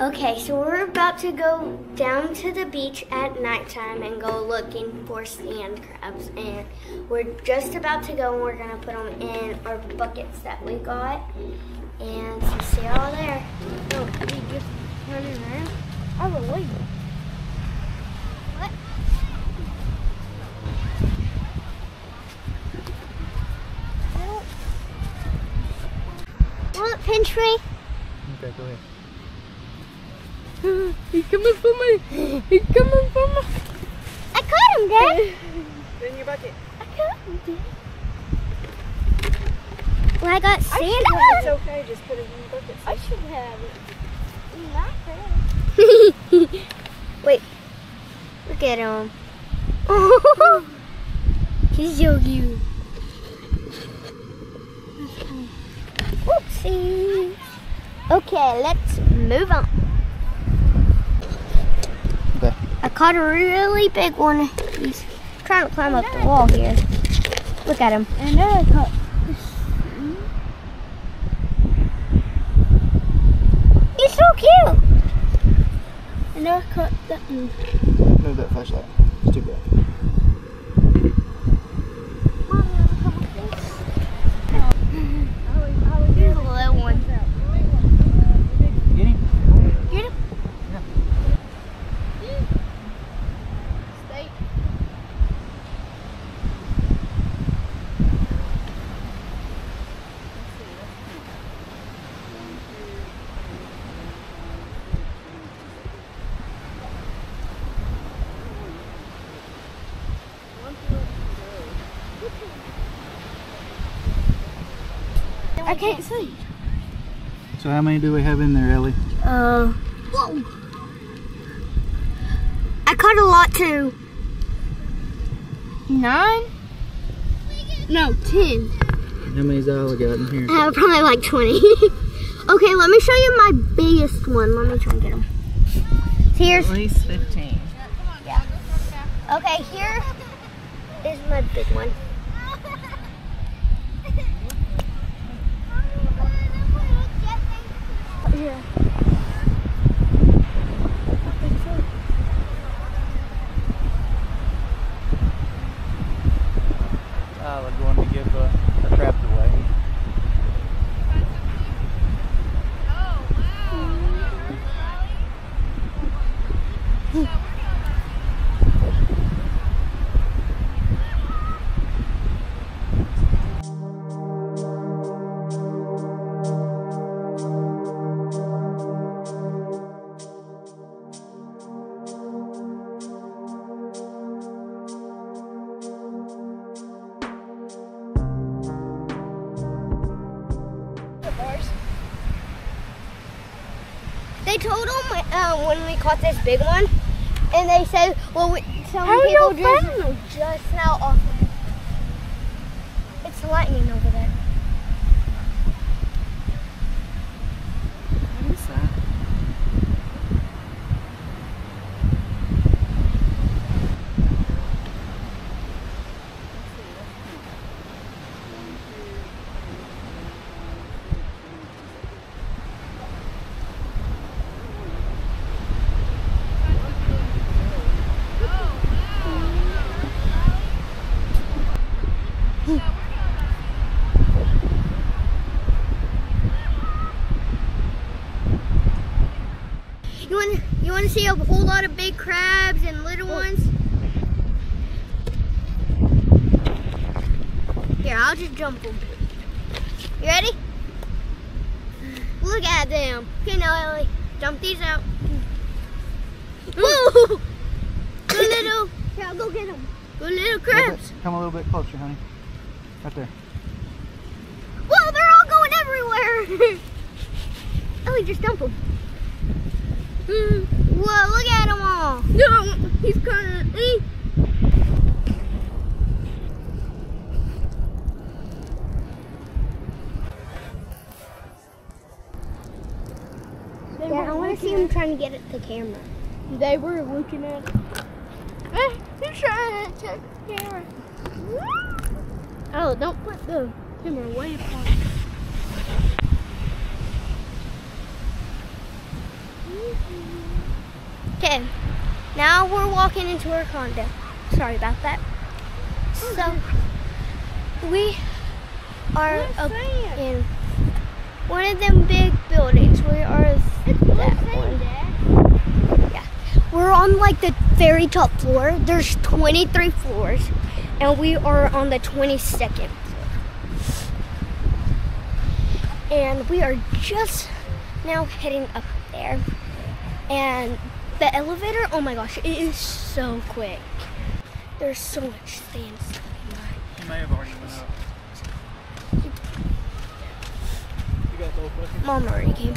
Okay, so we're about to go down to the beach at nighttime and go looking for sand crabs. And we're just about to go and we're gonna put them in our buckets that we got. And so see y'all there. No, we just running around. I will wait. What? Will it pinch me? Okay, go ahead. He's coming for me. He's coming for me. I caught him, Dad. In your bucket. I caught him, Dad. Well, I got sand It's okay, just put it in the bucket. I should have it. Not fair. Wait. Look at him. He's so cute. Oopsie. Okay, let's move on. Okay. I caught a really big one. He's trying to climb up the wall here. Look at him. And then I caught. He's so cute. And then I caught that one. Move that flashlight. It's too bright. Here's a little one. Get him? Get him. Stay. I can't see. So how many do we have in there, Ellie? Uh. I caught a lot too. Nine? No, ten. How many's Isla got in here? Uh, probably like 20. okay, let me show you my biggest one. Let me try and get him. Here's, At least 15. Yeah. okay, here is my big one. Isla going to give a, a trap away. Oh, they told them uh, when we caught this big one, and they said, well, we, some How people just, just now off. It's lightning over there. What is that? You want you want to see a whole lot of big crabs and little oh. ones? Here, I'll just jump them. You ready? Look at them. Okay, now Ellie, jump these out. Whoa! Good little. Here, I'll go get them. Good little crabs. Come a little bit closer, honey. Right there. Whoa, they're all going everywhere. Ellie, just dump them. Mm. Whoa, look at them all. No, he's coming. They Yeah, I want to see him trying to get at the camera. They were looking at it. Eh, he's trying to check the camera. Oh, don't put the camera way apart. Okay, now we're walking into our condo. Sorry about that. So, we are up in one of them big buildings. We are that one. Yeah. We're on like the very top floor. There's 23 floors, and we are on the 22nd floor. And we are just now heading up there. And the elevator, oh my gosh, it is so quick. There's so much sand sliding by. You may have already went up. You got the whole bucket? Mom already came.